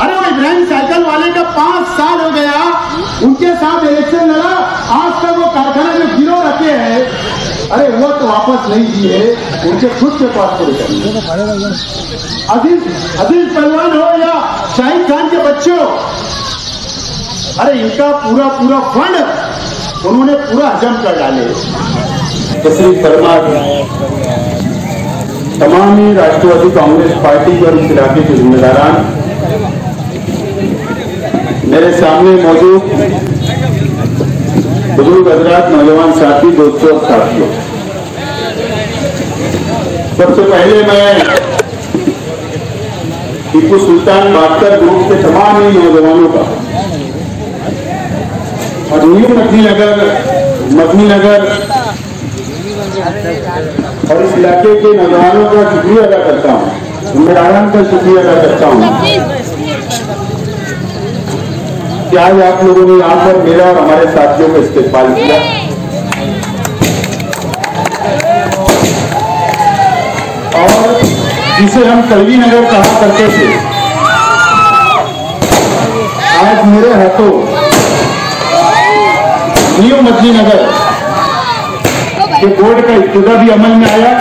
अरे वो इब्राहिम साइकिल वाले का पाँच साल हो गया। उनके साथ इलेक्शन लड़ा। आज तक वो कारखाना जो गिरो रखे हैं। अरे, वो तो वापस नहीं दिए। उनके खुद के पास पूरे करेंगे अज़ीज़ अज़ीज़ पहलवान हो या शाहिद खान के बच्चों? अरे, इनका पूरा पूरा फंड उन्होंने पूरा हजम कर डाले। तशरीफ़ फरमा तमाम राष्ट्रवादी कांग्रेस पार्टी और इस इलाके के जिम्मेदारान मेरे सामने मौजूद बुज़ुर्ग हजरात नौजवान साथी दोस्तों साथियों सबसे पहले मैं टीपू सुल्तान बाकर ग्रुप के तमाम ही नौजवानों का और न्यू मदनी नगर मदनी नगर और इस इलाके के नौजवानों का शुक्रिया अदा करता हूँ। जिम्मेदारान का शुक्रिया अदा करता हूँ। कि आज आप लोगों ने यहाँ पर मेरा और हमारे साथियों का इस्तेमाल किया? और जिसे हम कलवी नगर कहा करते थे, आज मेरे हाथों न्यू मदनी नगर के बोर्ड का इब्तदा भी अमल में आया।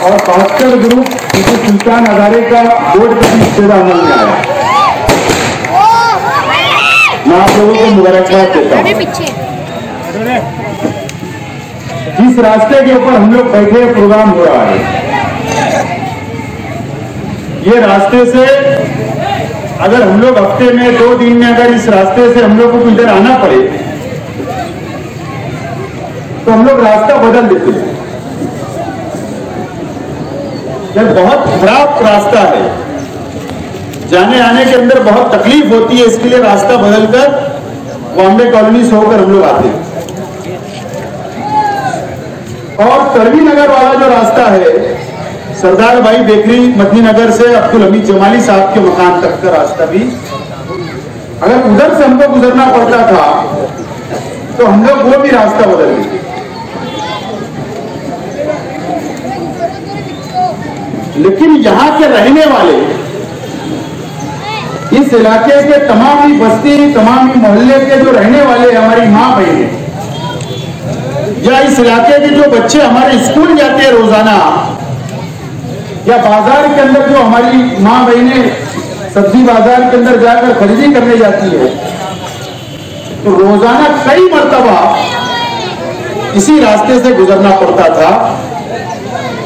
और भास्कर ग्रुप, जिसे सुल्तान अदारे का बोर्ड का भी इब्तदा अमल में आया। मैं आप लोगों को मुबारकबाद देता हूँ। जिस रास्ते के ऊपर हम लोग बैठे प्रोग्राम हो रहा है। ये रास्ते से अगर हम लोग हफ़्ते में दो दिन में अगर इस रास्ते से हम लोग को इधर आना पड़े तो हम लोग रास्ता बदल देते हैं। यह बहुत खराब रास्ता है। जाने आने के अंदर बहुत तकलीफ़ होती है इसके लिए रास्ता बदलकर बॉम्बे कॉलोनी से होकर हम लोग आते हैं। और करवी नगर वाला जो रास्ता है, सरदार भाई बेकरी मदनी नगर से अब्दुल हमीद जमाली साहब के मकान तक का रास्ता भी। अगर उधर से हमको गुजरना पड़ता था तो हम लोग वो भी रास्ता बदल देते लेकिन यहाँ के रहने वाले इस इलाके के तमाम ही बस्ती, तमाम ही मोहल्ले के जो रहने वाले हमारी माँ बहने या इस इलाके के जो बच्चे हमारे स्कूल जाते हैं रोज़ाना, या बाज़ार के अंदर जो हमारी माँ बहने सब्ज़ी बाज़ार के अंदर जाकर खरीदी करने जाती है तो रोज़ाना कई मरतबा इसी रास्ते से गुजरना पड़ता था।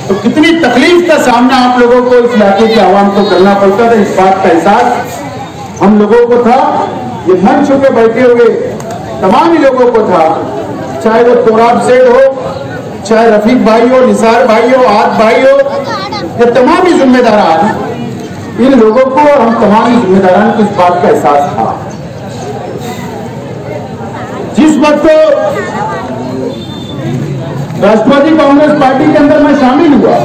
तो कितनी तकलीफ़ का सामना आप लोगों को इस इलाके के आवाम को करना पड़ता था, इस बात का एहसास हम लोगों को था, ये मंच पे बैठे हुए, तमाम ही लोगों को था। चाहे वो तोराब सेठ हो, चाहे रफीक भाई हो, निसार भाई हो, आद भाई हो, ये तमाम ही जिम्मेदारान। इन लोगों को और हम तमाम ही जिम्मेदारान को इस बात का एहसास था। जिस वक्त राष्ट्रवादी कांग्रेस पार्टी के अंदर मैं शामिल हुआ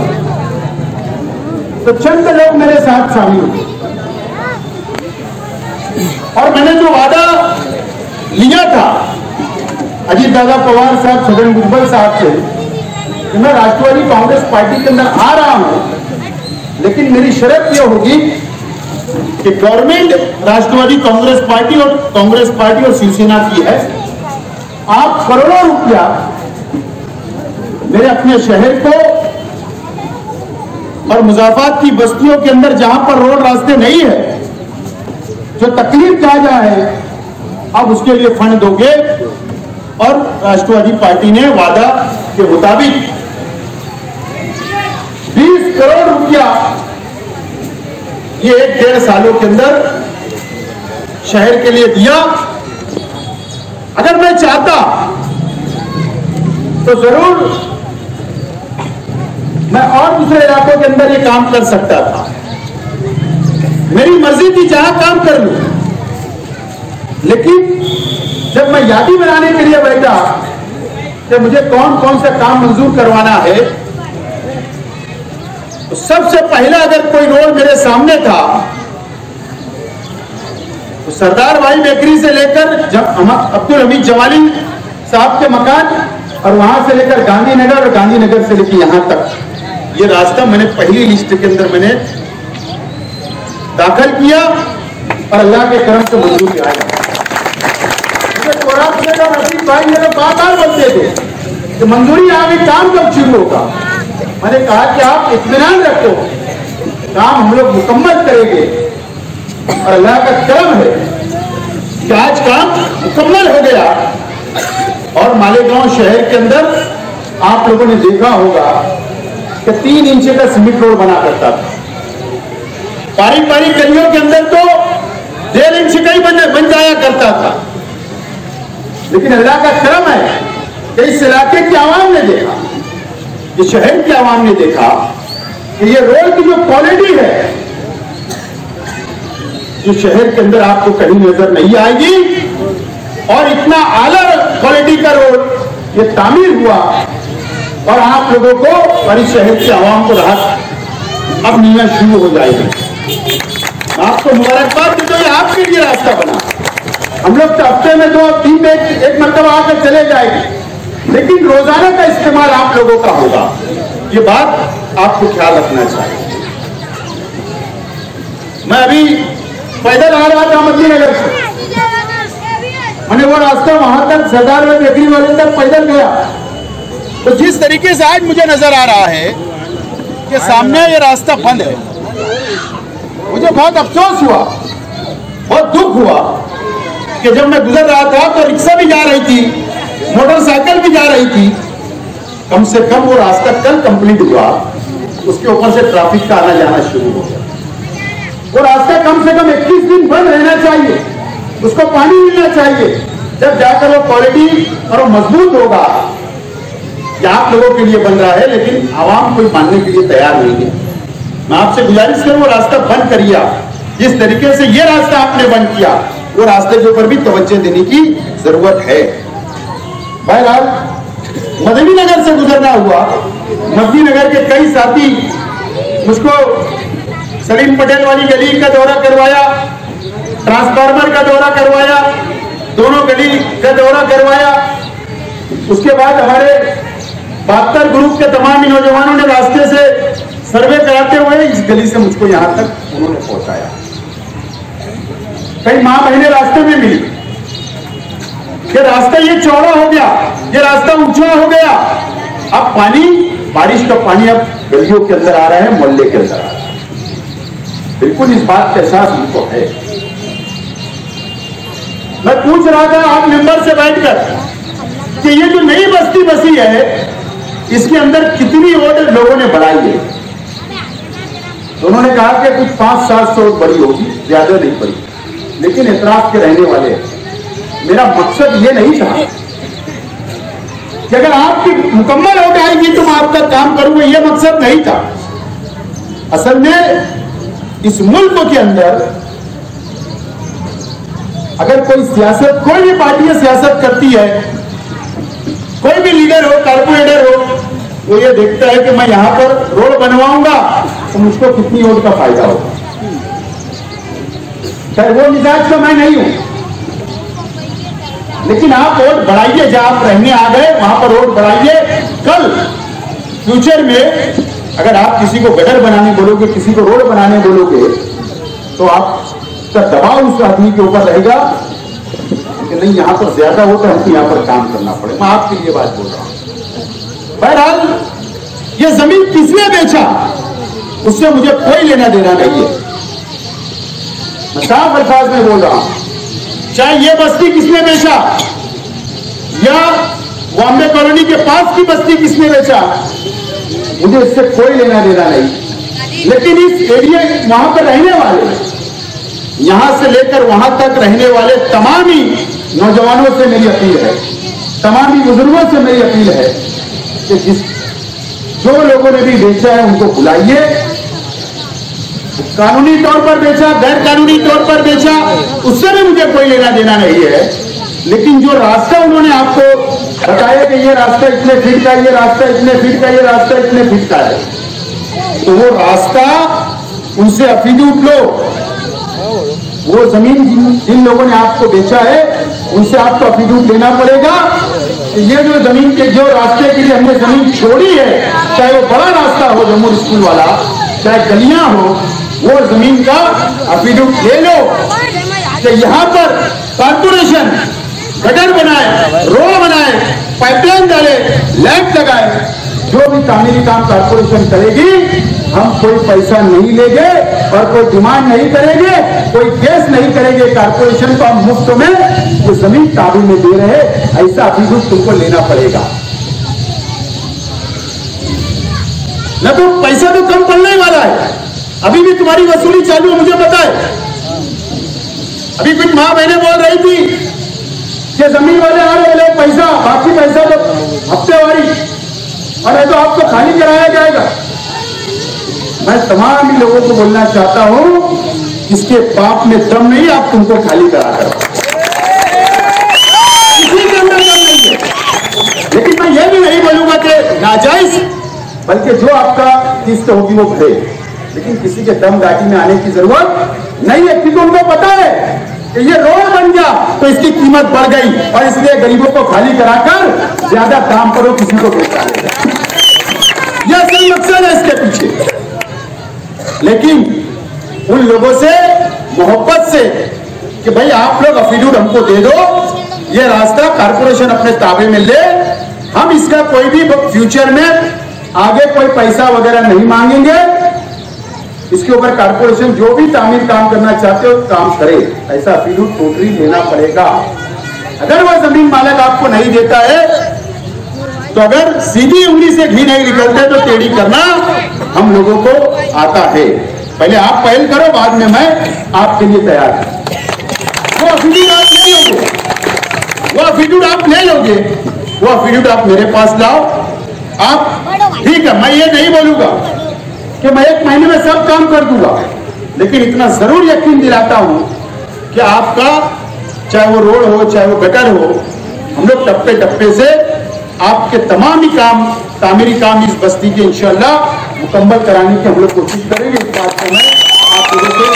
तो चंद लोग मेरे साथ शामिल हुए। और मैंने जो वादा लिया था, अजीत दादा पवार साहब छगन भुजबल साहब से, कि मैं राष्ट्रवादी कांग्रेस पार्टी के अंदर आ रहा हूँ, लेकिन मेरी शर्त यह होगी कि गवर्नमेंट राष्ट्रवादी कांग्रेस पार्टी और कांग्रेस पार्टी और शिवसेना की है। आप करोड़ों रुपया मेरे अपने शहर को और मुजाफात की बस्तियों के अंदर जहाँ पर रोड रास्ते नहीं है जो तकलीफ़ ज़्यादा है अब उसके लिए फंड दोगे। और राष्ट्रवादी पार्टी ने वादा के मुताबिक 20 करोड़ रुपया, ये एक डेढ़ सालों के अंदर शहर के लिए दिया। अगर मैं चाहता तो ज़रूर मैं और दूसरे इलाकों के अंदर ये काम कर सकता था। मेरी मर्ज़ी थी, जहाँ काम कर लू। लेकिन जब मैं यादी बनाने के लिए बैठा, कि मुझे कौन कौन सा काम मंजूर करवाना है तो सबसे पहला अगर कोई रोल मेरे सामने था तो सरदार भाई बेकरी से लेकर जब अब्दुल हमीद जवाली साहब के मकान और वहाँ से लेकर गांधीनगर और गांधीनगर से लेकर यहाँ तक, ये रास्ता मैंने पहली लिस्ट के अंदर मैंने दाखिल किया और अल्लाह के करम से मंजूरी आया। मुझे कोरापुरे का रफीक भाई मेरे बार बार बोलते थे। कि मंजूरी आ गई काम कब शुरू होगा? मैंने कहा कि आप इत्मीनान रखो। काम हम लोग मुकम्मल करेंगे। और अल्लाह का करम है कि आज काम मुकम्मल हो गया। और मालेगांव शहर के अंदर आप लोगों ने देखा होगा कि तीन इंच का सीमेंट रोड बना करता था। पारिवारिक गलियों के अंदर तो डेढ़ इंच ही बन, बन जाया करता था। लेकिन अल्लाह का क्रम है कि इस इलाके की आवाम ने देखा इस शहर की आवाम ने देखा कि ये रोड की जो क्वालिटी है जो शहर के अंदर आपको कहीं नज़र नहीं आएगी। और इतना आला क्वालिटी का रोड ये तामीर हुआ और आप लोगों को और इस शहर की आवाम को राहत अब मिलना शुरू हो जाएगी। आपको मुबारकबाद देते हुए आपके लिए रास्ता बना। हम लोग तो हफ़्ते में दो तीन में एक, मरतबा आकर चले जाएँगे। लेकिन रोज़ाना का इस्तेमाल आप लोगों का होगा। ये बात आपको ख्याल रखना चाहिए। मैं अभी पैदल आ रहा था मदीनगर से। मैंने वो रास्ता वहाँ तक सरदार में बेकरी वाले तक पैदल गया। तो जिस तरीके से आज मुझे नज़र आ रहा है कि सामने ये रास्ता बंद है। मुझे बहुत अफसोस हुआ, बहुत दुख हुआ कि जब मैं गुजर रहा था तो रिक्शा भी जा रही थी, मोटरसाइकिल भी जा रही थी। कम से कम वो रास्ता कल कंप्लीट हुआ, उसके ऊपर से ट्रैफ़िक का आना जाना शुरू हो गया। वो रास्ता कम से कम 21 दिन बंद रहना चाहिए, उसको पानी मिलना चाहिए। जब जाकर वो क्वालिटी और वो मज़बूत होगा ये आप लोगों के लिए बन रहा है, लेकिन आवाम कोई मानने के लिए तैयार नहीं है। मैं आपसे गुजारिश करूँ, वो रास्ता बंद करिए आप। जिस तरीके से ये रास्ता आपने बंद किया। वो रास्ते के ऊपर भी तवज्जो देने की ज़रूरत है। बहरहाल मदनी नगर से गुजरना हुआ। मदनी नगर के कई साथी मुझको सलीम पटेल वाली गली का दौरा करवाया, ट्रांसफार्मर का दौरा करवाया, दोनों गली का दौरा करवाया। उसके बाद हमारे बहत्तर ग्रुप के तमाम नौजवानों ने रास्ते से सर्वे कराते हुए इस गली से मुझको यहाँ तक उन्होंने पहुँचाया। कई माँ बहने रास्ते में मिली। ये रास्ता ये चौड़ा हो गया, ये रास्ता ऊँचा हो गया। अब पानी, बारिश का पानी अब गलियों के अंदर आ रहा है, मोहल्ले के अंदर आ रहा है। बिल्कुल इस बात का एहसास उनको है। मैं पूछ रहा था आप मेंबर से बैठकर कि ये जो नई बस्ती बसी है, इसके अंदर कितनी वोट लोगों ने बढ़ाई है? तो उन्होंने कहा कि कुछ पाँच सात सौ बड़ी होगी, ज़्यादा नहीं बड़ी। लेकिन एतराफ के रहने वाले मेरा मकसद ये नहीं था कि अगर आपकी मुकम्मल हो जाएगी तो मैं आपका काम करूँगा, ये मकसद नहीं था। असल में, इस मुल्क के अंदर अगर कोई सियासत, कोई भी पार्टी सियासत करती है, कोई भी लीडर हो, कारपोरेटर हो वो ये देखता है कि मैं यहाँ पर रोड बनवाऊँगा तो मुझको कितनी वोट का फ़ायदा होगा। वो मिजाज तो मैं नहीं हूँ। लेकिन आप वोट बढ़ाइए, जहाँ आप रहने आ गए, वहाँ पर वोट बढ़ाइए। कल फ्यूचर में अगर आप किसी को गटर बनाने बोलोगे, किसी को रोड बनाने बोलोगे तो आपका दबाव उस आदमी के ऊपर रहेगा कि नहीं, यहाँ पर ज़्यादा हो तो हमको यहाँ पर काम करना पड़ेगा। मैं आपके लिए बात बोल रहा हूँ। बहरहाल ये ज़मीन किसने बेचा? उससे मुझे कोई लेना देना नहीं है। मैं साफ़ अल्फाज में बोल रहा हूँ। चाहे ये बस्ती किसने बेचा? या बॉम्बे कॉलोनी के पास की बस्ती किसने बेचा? मुझे इससे कोई लेना देना नहीं। लेकिन इस एरिया वहाँ पर रहने वाले, यहाँ से लेकर वहाँ तक रहने वाले तमाम ही नौजवानों से मेरी अपील है। तमाम ही बुज़ुर्गों से मेरी अपील है कि जिस जो लोगों ने भी बेचा है उनको बुलाइए। कानूनी तौर पर बेचा गैर कानूनी तौर पर बेचा उससे भी मुझे कोई लेना देना नहीं है। लेकिन जो रास्ता उन्होंने आपको बताया कि ये रास्ता इतने फीट का ये रास्ता इतने फीट का ये रास्ता इतने फीट का है तो वो रास्ता उनसे अफीजूट लो वो ज़मीन जिन, लोगों ने आपको बेचा है उनसे आपको अफीजूट लेना पड़ेगा। ये जो ज़मीन के, जो रास्ते के लिए हमने ज़मीन छोड़ी है, चाहे वो बड़ा रास्ता हो जम्मू स्कूल वाला, चाहे गलिया हो, वो ज़मीन का अफिडेविट ले लो। कि यहाँ पर कॉर्पोरेशन गटर बनाए, रोड बनाए पाइपलाइन डाले लैंप लगाए। जो भी तामीरी काम कारपोरेशन करेगी, हम कोई पैसा नहीं लेंगे और कोई डिमांड नहीं करेंगे, कोई केस नहीं करेंगे कारपोरेशन को हम मुफ़्त में जो ज़मीन काबू में दे रहे ऐसा अभिजुट तुमको लेना पड़ेगा। न तो पैसा तो कम पड़ने वाला है। अभी भी तुम्हारी वसूली चालू मुझे पता है। अभी कुछ माँ बहने बोल रही थी कि ज़मीन वाले आ रहे पैसा, बाकी पैसा तो हफ्तेवारी और तो आपको खाली कराया जाएगा। मैं तमाम ही लोगों को बोलना चाहता हूँ इसके पाप में दम नहीं, आप तुमको खाली करा कर किसी के अंदर दम नहीं है। लेकिन मैं यह भी नहीं बोलूँगा कि नाजायज, बल्कि जो आपका किस्त होगी वो भरे। लेकिन किसी के दम दाटी में आने की ज़रूरत नहीं है, क्योंकि उनको पता है कि ये रोड बन गया तो इसकी कीमत बढ़ गई और इसलिए गरीबों को खाली कराकर ज़्यादा दाम पर किसी को बेचा यह सही मकसद है इसके पीछे। लेकिन उन लोगों से, मोहब्बत से कि भाई आप लोग अफिडेविट हमको दे दो, ये रास्ता कारपोरेशन अपने ताबे में ले, हम इसका कोई भी फ्यूचर में आगे कोई पैसा वगैरह नहीं मांगेंगे। इसके ऊपर कारपोरेशन जो भी तामीर काम करना चाहते हो, काम करे। ऐसा अफिडेविट टोटली लेना पड़ेगा। अगर वह ज़मीन मालक आपको नहीं देता है तो अगर सीधी उंगली से घी नहीं निकलते तो टेढ़ी करना हम लोगों को आता है। पहले आप पहल करो, बाद में मैं आपके लिए तैयार हूँ। वो आप ले लोगे। वो अफिडेविट आप ले लोगे। वो आप मेरे पास लाओ। आप, ठीक है, मैं ये नहीं बोलूँगा। कि मैं एक महीने में सब काम कर दूँगा। लेकिन इतना ज़रूर यकीन दिलाता हूँ कि आपका, चाहे वो रोड हो, चाहे वो गटर हो, हम लोग टप्पे टप्पे से आपके तमाम ही काम, तामीरी काम इस बस्ती के इंशाला मुकम्मल कराने की हम लोग कोशिश करेंगे। इस बात को आप लोगों से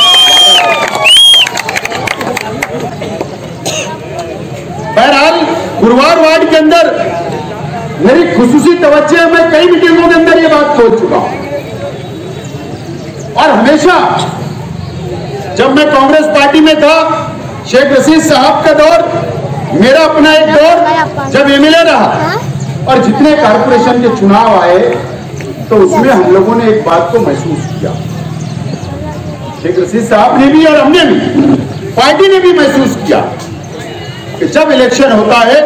बहरहाल, गुरुवार वार्ड के अंदर मेरी खुसूसी तवज्जो मैं कई मीटिंगों के अंदर ये बात सोच चुका हूँ। और हमेशा जब मैं कांग्रेस पार्टी में था, शेख रशीद साहब का दौर, मेरा अपना एक दौर जब एमएलए रहा, और जितने कारपोरेशन के चुनाव आए तो उसमें हम लोगों ने एक बात को महसूस किया। शेख रशीद साहब ने भी और हमने भी, पार्टी ने भी महसूस किया कि जब इलेक्शन होता है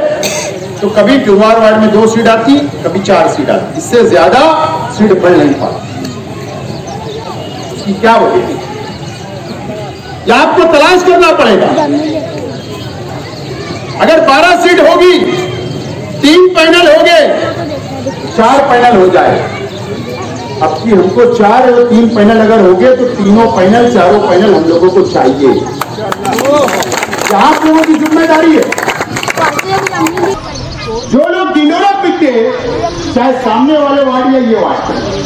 तो कभी पिलवार वार्ड में दो सीट आती, कभी चार सीट आती, इससे ज़्यादा सीट बढ़ नहीं पाती। इसकी क्या वजह या आपको तलाश करना पड़ेगा? अगर 12 सीट होगी, तीन पैनल हो गए चार पैनल हो जाए। अब की हमको चार और तीन पैनल अगर हो गए तो तीनों पैनल, चारों पैनल हम लोगों को चाहिए। आप लोगों की ज़िम्मेदारी है। जो लोग दिनों पिटे चाहे सामने वाले वार्ड या ये वार्ड।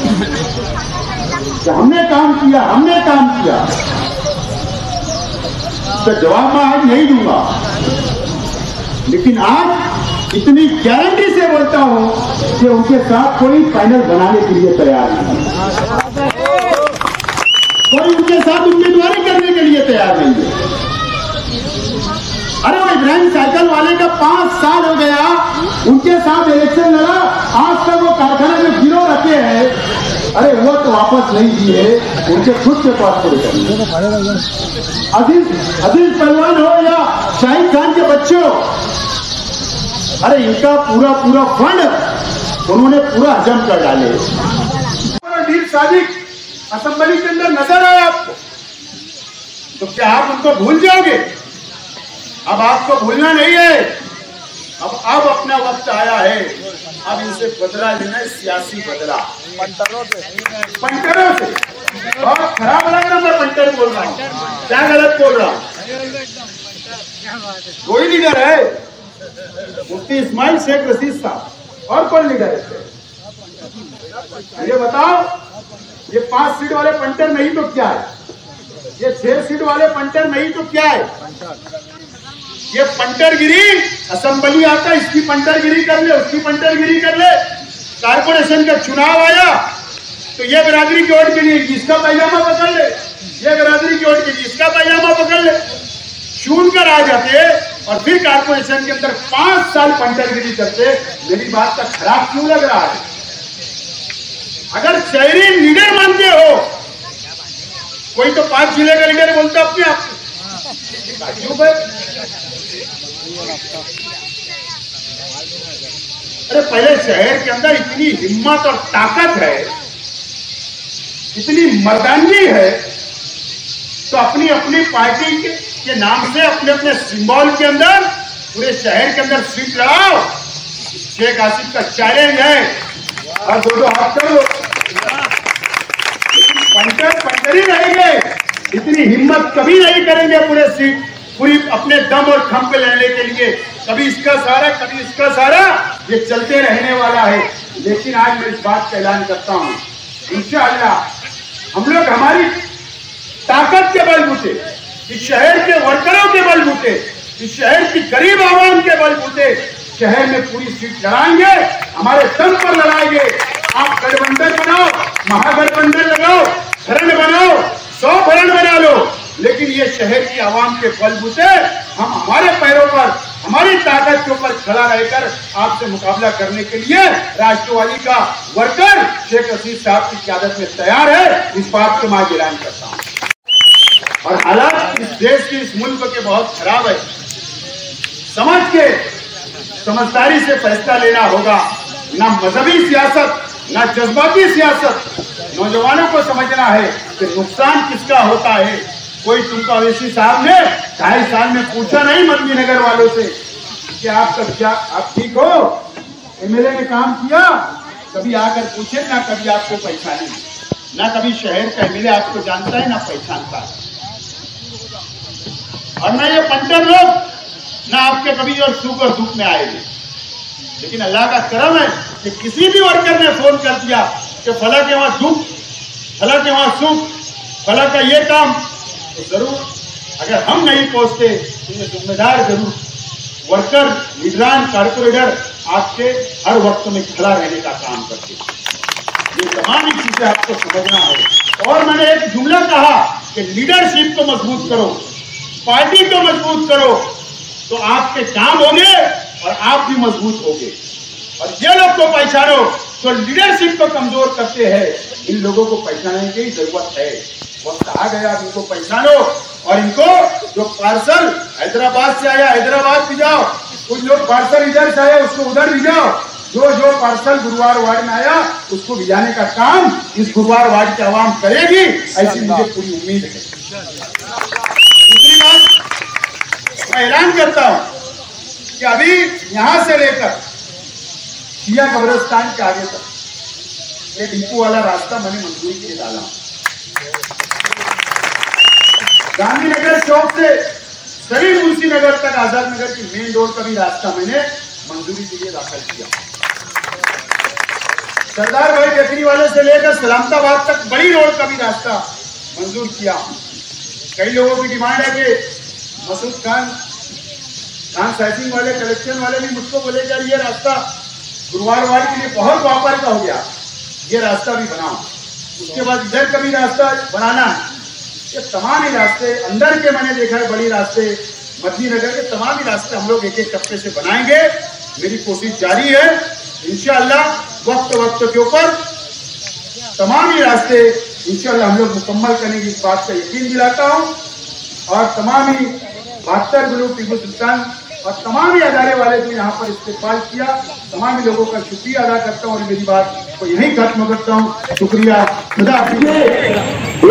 हमने काम किया, हमने काम किया। तो जवाब मैं आज नहीं दूँगा। लेकिन आज इतनी गारंटी से बोलता हूँ कि उनके साथ कोई फाइनल बनाने के लिए तैयार नहीं कोई उनके साथ उम्मीदवारी करने के लिए तैयार नहीं है। अरे वो इब्राहिम साइकिल वाले का पाँच साल हो गया, उनके साथ इलेक्शन लड़ा। आज तक वो कारखाना में गिरो रखे हैं। अरे वो तो वापस नहीं दिए, उनके खुद के पास पूरे अज़ीज़ अज़ीज़ पहलवान हो या शाहिद खान के बच्चे? हो अरे इनका पूरा पूरा फंड उन्होंने पूरा हजम कर डाले। डील साजिक असेंबली के अंदर नज़र आए आपको। तो क्या आप उनको भूल जाओगे? अब आपको भूलना नहीं है। अब अब अपना वक्त आया है। अब इनसे बदला लेना है सियासी बदला। पंटरों से। बहुत खराब लग रहा मैं पंटर बोल रहा हूँ। क्या गलत बोल रहा हूँ? कोई लीडर है? मुफ्ती इस्माइल शेख रशीद साहब। और कौन लीडर है? ये बताओ ये पाँच सीट वाले पंटर नहीं तो क्या है? ये छह सीट वाले पंटर नहीं तो क्या है? ये पंटरगिरी असेंबली आता, इसकी पंटरगिरी कर ले, उसकी पंटरगिरी कर ले। कारपोरेशन का चुनाव आया तो ये बिरादरी की वोट के लिए इसका पैजामा पकड़ ले। ये बिरादरी की वोट लिए इसका पैजामा पकड़ ले। चून कर आ जाते और फिर कारपोरेशन के अंदर पाँच साल पंटरगिरी करते, मेरी बात का खराब क्यों लग रहा है? अगर शहरी लीडर मानते हो, कोई तो पाँच ज़िले का लीडर बोलता अपने आप को। अरे पहले शहर के अंदर इतनी हिम्मत और ताकत है इतनी मर्दानगी है तो अपनी अपनी पार्टी के, नाम से अपने अपने सिंबल के अंदर पूरे शहर के अंदर सीट लड़ाओ शेख आसिफ का चैलेंज है। और दो दो हाथ कर लो पंटर ही रहेंगे। इतनी हिम्मत कभी नहीं करेंगे पूरे सीट, पूरी अपने दम और खम पे लेने के लिए। कभी इसका सारा कभी इसका सारा ये चलते रहने वाला है। लेकिन आज मैं इस बात का ऐलान करता हूँ। इंशाअल्लाह, हम लोग हमारी ताकत के बलबूते इस शहर के वर्करों के बलबूते इस शहर की गरीब आवाम के बलबूते शहर में पूरी सीट लड़ाएँगे, हमारे दम पर लड़ाएँगे। आप गठबंधन बनाओ, महागठबंधन लगाओ, धरण बनाओ सौ भरण बना लो। लेकिन ये शहर की आवाम के बलबूते हम हमारे पैरों पर, हमारी ताकत के ऊपर खड़ा रहकर आपसे मुकाबला करने के लिए राष्ट्रवादी का वर्कर शेख रशीद साहब की क्यादत में तैयार है। इस बात को मैं ऐलान करता हूँ। और हालात इस देश के, इस मुल्क के बहुत खराब है। समझ के समझदारी से फैसला लेना होगा, ना मजहबी सियासत ना जज्बाती सियासत, नौजवानों को समझना है कि नुकसान किसका होता है। कोई तुमको अवेशी साहब ने ढाई साल में पूछा नहीं मदनी नगर वालों से कि आप सब क्या, आप ठीक हो? एमएलए ने काम किया? कभी आकर पूछे, ना कभी आपको पहचाने। ना कभी शहर का एमएलए आपको जानता है, ना पहचानता। है और ना ये पंटर लोग, ना आपके कभी और सुख और दुख में आएँगे लेकिन अल्लाह का करम है कि किसी भी वर्कर ने फ़ोन कर दिया कि फला के वहाँ दुख फला के वहाँ सुख, फला का ये काम तो ज़रूर, अगर हम नहीं पहुँचते तो ये जिम्मेदार ज़रूर। वर्कर लीडरान कारपोरेटर आपके हर वक्त में खड़ा रहने का काम करते ये तमाम चीज़ें आपको समझना है। और मैंने एक जुमला कहा कि लीडरशिप को मज़बूत करो पार्टी को मज़बूत करो तो आपके काम होंगे और आप भी मज़बूत होंगे। और ये लोग को पहचानो जो लीडरशिप को कमज़ोर करते हैं इन लोगों को पहचानने की ज़रूरत है। वक्त कहा गया इनको पहचानो और इनको जो पार्सल हैदराबाद से आया हैदराबाद भी जाओ कुछ लोग पार्सल इधर से आया उसको उधर भी जाओ। जो जो पार्सल गुरुवार वार्ड में आया उसको भिजाने का काम इस गुरुवार वार्ड की आवाम करेगी ऐसी मुझे पूरी उम्मीद है। दूसरी बात मैं ऐलान करता हूँ कि अभी यहाँ से लेकर शिया कब्रस्तान के आगे तक ये डिपो वाला रास्ता मैंने मंजूरी के डाला। गांधीनगर चौक से सभी मुंशी नगर तक, आज़ाद नगर की मेन रोड का भी रास्ता मैंने मंजूरी के लिए दाखिल किया। सरदार भाई टेकरी वाले से लेकर सलामताबाद तक बड़ी रोड का भी रास्ता मंजूर किया। कई लोगों की डिमांड है कि मसूद खान खान साइसिंग वाले कलेक्शन वाले भी मुझको बोले यार ये रास्ता गुरुवार वार के लिए बहुत वापर का हो गया। ये रास्ता भी बनाओ। उसके बाद इधर का भी रास्ता बनाना। ये तमाम ही रास्ते अंदर के मैंने देखा है, बड़ी रास्ते मदनी नगर के तमाम ही रास्ते हम लोग एक एक टप्पे से बनाएँगे। मेरी कोशिश जारी है। इनशाला वक्त वक्त के ऊपर तमाम ही रास्ते इनशाला हम लोग मुकम्मल करने की इस बात का यकीन दिलाता हूँ। और तमाम ही बहत्तर ग्रुप टीपू सुल्तान और तमाम अदारे वाले जो यहाँ पर इस्तेमाल किया तमाम लोगों का शुक्रिया अदा करता हूँ और मेरी बात को यही खत्म करता हूँ। शुक्रिया। खुदा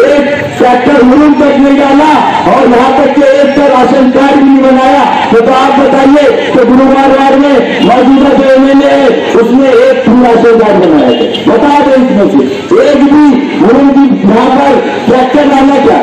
एक ट्रैक्टर मुरुम तक नहीं डाला और यहाँ तक के एक का राशन कार्ड भी नहीं बनाया। तो, तो आप बताइए तो गुरुवार वार में मौजूदा जो एमएलए है उसने एक भी राशन कार्ड बनाया थे बता दो इसमें से एक भी मुरुम की यहाँ पर ट्रैक्टर डाला क्या?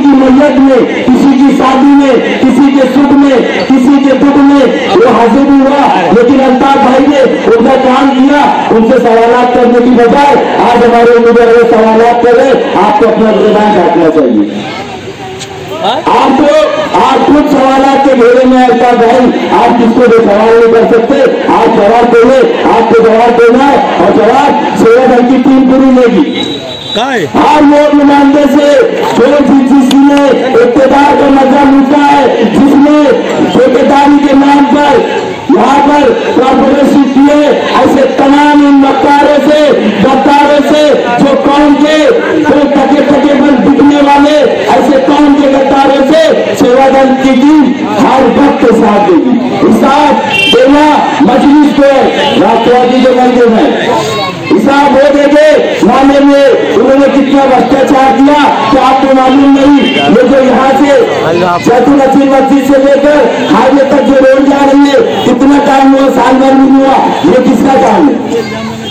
की मैयत में, किसी की शादी में, किसी के सुख में, किसी के दुख में वो हाजिर हुआ। लेकिन अल्ताफ भाई ने उनका काम किया, उनसे सवाल करने की बजाय आज हमारे उम्मीदवार सवाल कर आपको अपना बलिदान काटना चाहिए। आप तो आप खुद सवाल के घेरे में अल्ताफ भाई। आप किसको भी सवाल नहीं कर सकते। आप जवाब देंगे, आपको जवाब देना है और जवाब सेवा दल की टीम पूरी लेगी। काय? हर वोट मांगने से जिसने इकतेदार का मज़ा लूटा है, जिसने ठेकेदारी के नाम पर यहाँ पर कॉर्पोरेशन किए, ऐसे तमाम इन मकारों से गद्दारों से जो कौन के तो टके टके पर बिकने वाले, ऐसे कौन के गद्दारों से सेवा दल की टीम हर वक्त के साथ देगी हिसाब देना मजलिस को राष्ट्रवादी जो मंदिर है हिसाब हो देंगे। मामले में उन्होंने कितना भ्रष्टाचार किया तो आपको मालूम नहीं। ये यहाँ से चतुर नसीर मस्जिद से लेकर हाईवे तक जो रोड जा रही है, कितना टाइम हुआ, साल भर में हुआ, ये किसका काम है?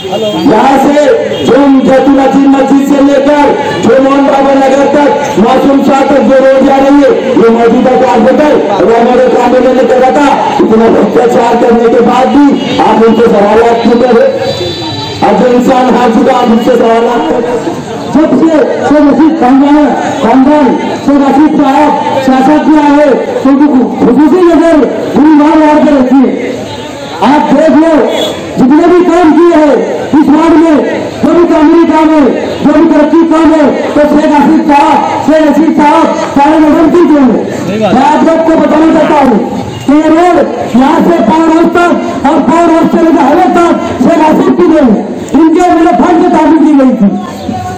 यहाँ से जो जैतून नसीर मस्जिद से लेकर जो मोहन बाबा नगर तक, मासूम शाह तक जो रोड जा रही है, ये मौजूदा कार्पोरेटर और हमारे कामों ने लेकर रखा इतना भ्रष्टाचार करने के बाद भी आप उनसे सवाल क्यों कर जो इंसान हाथ चुका आप उससे सवाल जब से शेख रशीद खानदान खानदान शेख रशीद साहब सियासत में आए तो खसूसी नज़र पूरी मार मार कर रखी आप देख लो, जितने भी काम किए हैं, इस वार्ड में जो भी कानूनी काम है, जो भी तरक्की काम है तो शेख हसीद साहब, शेख रशीद साहब, सारे नज़र की जो है। मैं आप लोग को बताना चाहता हूँ ये रोड यहाँ से पावर हाउस तक और पावर हाउस से लेकर हाईवे तक शेख हसीद की है। इनके मेरे फंड से ताबीज की गई थी।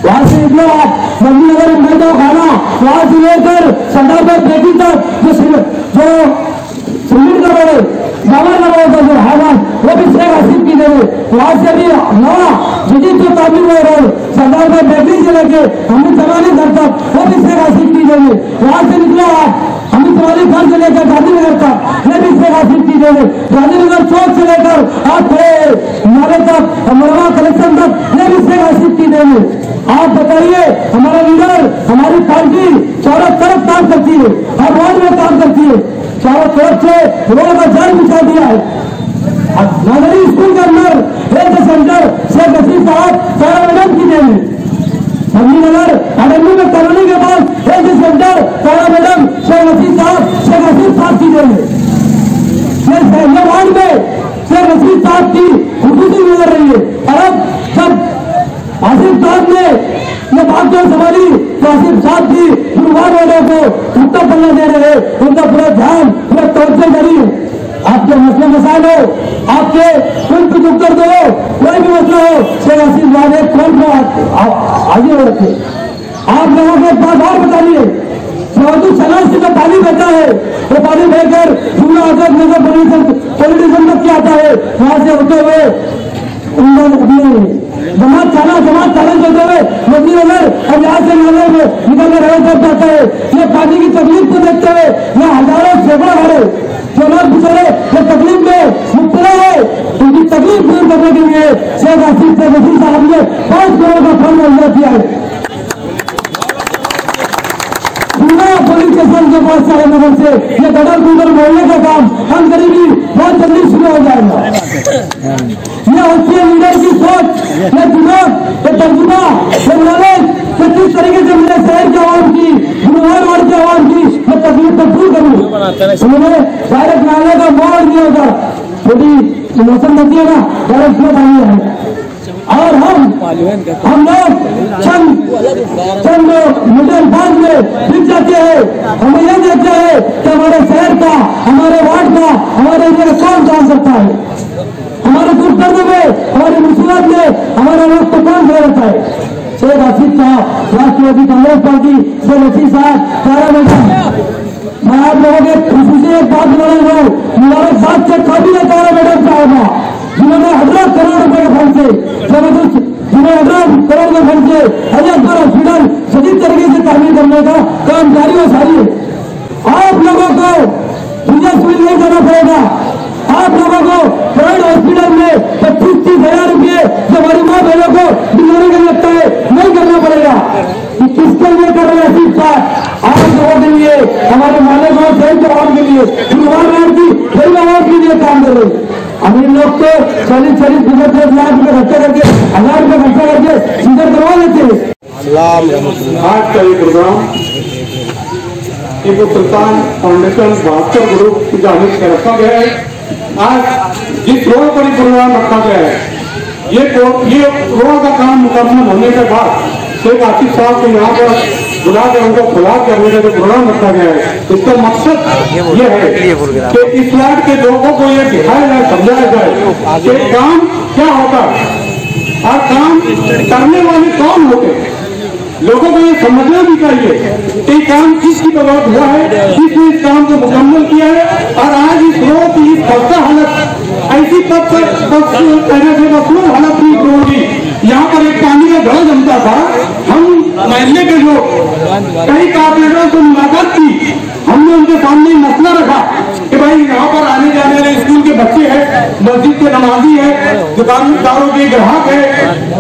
वहाँ से निकलो आप मंडी नगर मैदा खाना, वहाँ से लेकर सरदार बाग बेटी तक, जो जो सिमेंट का बड़े बाबर का बड़ा, जो हैवान वो भी शेख हसीब की देवे वहाँ से भी नवा जदीद जो ताबीज हो रहे, सरदार बाग बेटी से लेके हमें जमाने घर तक, वो भी शेख हसीब की देवे वहाँ से निकलो आप हमें तुम्हारी घर से लेकर गांधीनगर तक ये भी शेख हसीब की देवे गांधीनगर चौक से लेकर आप नाले तक, मरवा कलेक्शन तक ये भी शेख हसीब की देवे आप बताइए, हमारा लीडर हमारी पार्टी चारों तरफ़ काम करती है, हर वार्ड में काम करती है। चारों तरफ़ से रोड का जाल बिछा दिया है। नगरी स्कूल के अंदर हेल्थ सेंटर शेख रशीद साहब चारा मैडम की मंडी नगर अडेंडू में कॉलोनी के पास health centre Sara madam Sheikh Rashid साहब शेख रशीद साहब की ये वार्ड में शेख रशीद साहब की खुशी गुजर रही है और अब जब आसिफ साहब ने ये बात जो संभाली तो आसिफ साहब की गुरुवार वालों को उत्तर बनने दे रहे हैं उनका पूरा ध्यान पूरा जारी है आपके मसले मसाइल हो आपके कोई भी उत्तर दो कोई भी मसला हो शेख आसिफ वाले कौन को आगे हो रखे आप लोगों को एक बात और बताइए। चौधरी सलाह से जो पानी बहता है, वो पानी बहकर जुमला आज़ाद नगर पॉलिटिशन तक आता है, वहाँ से होते हुए जमात चाला जमात चालन चलते हुए मोदी नगर और यहाँ से नगर में निकल कर रहे जाता है, ये पानी की तकलीफ़ को देखते हुए यहाँ हज़ारों सैकड़ों घरे जो लोग बेचारे ये तकलीफ़ में मुबतला है, उनकी तकलीफ़ दूर करने के लिए शेख हसीब से वसीम साहब ने पाँच करोड़ का फंड मुहैया किया है पूरा पुलिस स्टेशन के पास सारे नगर से, ये गदर गुदर बोलने का काम हम करीबी बहुत जल्दी शुरू हो जाएगा। ये होती है लीडर की सोच, ये दिमाग ये तर्जुमा ये नॉलेज कि किस तरीके से मेरे शहर के आवाम की, गुरुवार वार्ड के आवाम की, मैं तकलीफ़ को दूर करूँ। उन्होंने डायरेक्ट नाले का मोड़ दिया था। थोड़ी मौसम होती है डायरेक्ट में पानी है और हम हम लोग चंद चंद मिडिल बाद में बिक जाते हैं। हमें यह देखते हैं कि हमारे शहर का, हमारे वार्ड का, हमारे एरिया कौन काम सकता है? हमारे दुख में, हमारी मुसीबत में, हमारा वक्त कौन खड़ा रहता है? शेख हसीद साहब राष्ट्रवादी कांग्रेस पार्टी, शेख हसीद साहब, सारा मैडम मैं आप लोगों के खुशी से एक बात बोल रहा हूँ। मुबारकबाद से काबिल है तारा मैडम साहब जिन्होंने हज़ार करोड़ रुपए के फंड से ज़बरदस्त करोड़ के फंड से हज़ार हॉस्पिटल सजीव तरीके से तामीर करने का काम जारी और सारी। आप लोगों को विजय में नहीं करना पड़ेगा। आप लोगों को प्राइवेट हॉस्पिटल में पच्चीस तीस हज़ार रुपये जो हमारी माँ बहनों को डिलीवरी के लगता है, नहीं करना पड़ेगा। किसके लिए कर रहे हैं अजीत साहब आप लोगों के लिए, हमारे मालिक और सही जवाब के लिए सही आवाज़ के लिए काम कर रहे अमीर लोग तो चालीस चालीस, पचास पचास लाख रुपए खर्चा करके, हज़ार रुपए खर्चा करके सीधर करवा लेते हैं। आज का ये प्रोग्राम सुल्तान फाउंडेशन बहत्तर ग्रुप की जानिब रखा गया है। आज जिस रोड पर प्रोग्राम रखा गया है, ये को- ये रोड का काम मुकम्मल होने के बाद शेख आसिफ साहब को यहाँ पर बुला कर उनको खुला करने का जो प्रोग्राम रखा गया है। इसका मकसद ये है कि इस वार्ड के लोगों को ये दिखाया जाए, समझाया जाए कि काम क्या होता है और काम करने वाले कौन होते हैं। लोगों को ये समझना भी चाहिए कि काम किसकी बदौलत हुआ है, किसने इस काम को मुकम्मल किया है, और आज इस रोड की इस खस्ता हालत, ऐसी पद पर पहले से मशहूर हालत भी रोड की यहाँ पर एक पानी का घड़ा जमता था। हम महल्ले के लोग कई कारपोरेटरों से मुलाकात की, हमने उनके सामने मसला रखा कि भाई यहाँ पर आने जाने वाले स्कूल के बच्चे हैं, मस्जिद के नमाजी हैं, दुकानदारों के ग्राहक है,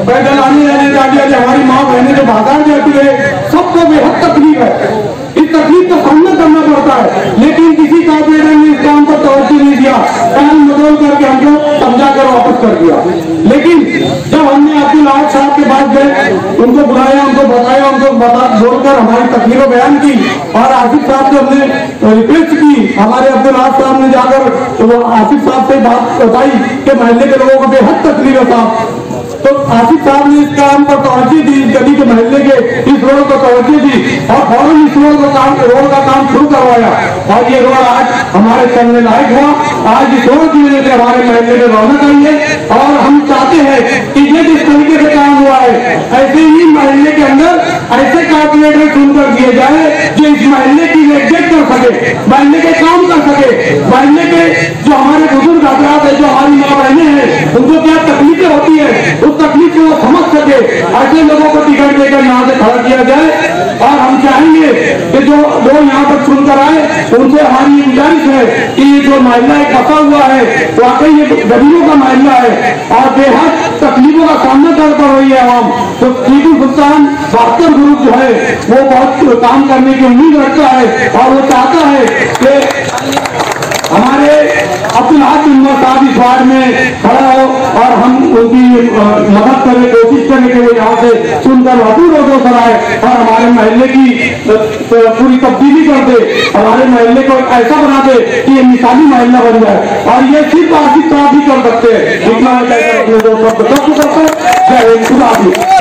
पैदल आने जाने जाने वाले हमारी माँ बहने जो बाज़ार जाती है, सबको बेहद तकलीफ़ है। इस तकलीफ़ का सामना करना पड़ता है। लेकिन किसी कारपोरेटर ने इस काम पर तो नहीं दिया। कान मटोल करके हमको समझा कर वापस कर दिया। लेकिन हमने साहब के पास गए उनको बुलाया, उनको बताया, उनको बता, बोलकर हमारी तकलीफें बयान की और आसिफ साहब से हमने रिक्वेस्ट की। हमारे अब्दुल आज साहब ने जाकर तो आसिफ साहब से बात बताई कि महल्ले के लोगों को बेहद तकलीफ़ है साहब। तो आसिफ साहब ने इस काम पर तवज्जो दी गली के महल्ले के इस रोड को तवज्जो दी और फ़ौरन इस रोड का काम रोड का काम शुरू करवाया। और ये रोड आज हमारे चलने लायक हुआ। आज इस रोड की वजह से हमारे महल्ले में रौनक आई है और हम चाहते हैं कि ये जिस तरीके से काम हुआ है, ऐसे ही महीने के अंदर ऐसे कारपोरेटर चुनकर दिए जाए जो इस महीने की रेगजेट कर सके, महीने के काम कर सके, महीने के जो हमारे बुज़ुर्ग हजरात है, जो हमारी माँ बहने हैं, उनको क्या तकलीफें होती है? उस को वो समझ सके, ऐसे लोगों को टिकट देकर यहाँ से खड़ा किया जाए। और हम चाहेंगे कि जो लोग यहाँ पर चुनकर आए, उनसे हमारी गुजारिश है कि ये जो महिला एक फंसा हुआ है, वाकई ये गरीबों का महिला है। और बेहद तकलीफों का सामना कर पा रही है आवाम तो टीपू सुल्तान बहत्तर ग्रुप जो है, वो बहुत काम करने की उम्मीद रखता है और वो चाहता है कि हमारे उम्र साहब इस वार्ड में खड़ा हो और हम उनकी मदद करने, कोशिश करने के लिए यहाँ से सुनकर वापस अग्रसर आए और हमारे महल्ले की पूरी तब्दीली कर दे, हमारे महल्ले को ऐसा बना दे कि ये मिसाली महल्ला बन जाए। और ये सिर्फ़ आसिफ साहब ही कर सकते हैं। जितना मैं कहकर अपने दो शब्द खत्म करता हूँ। जय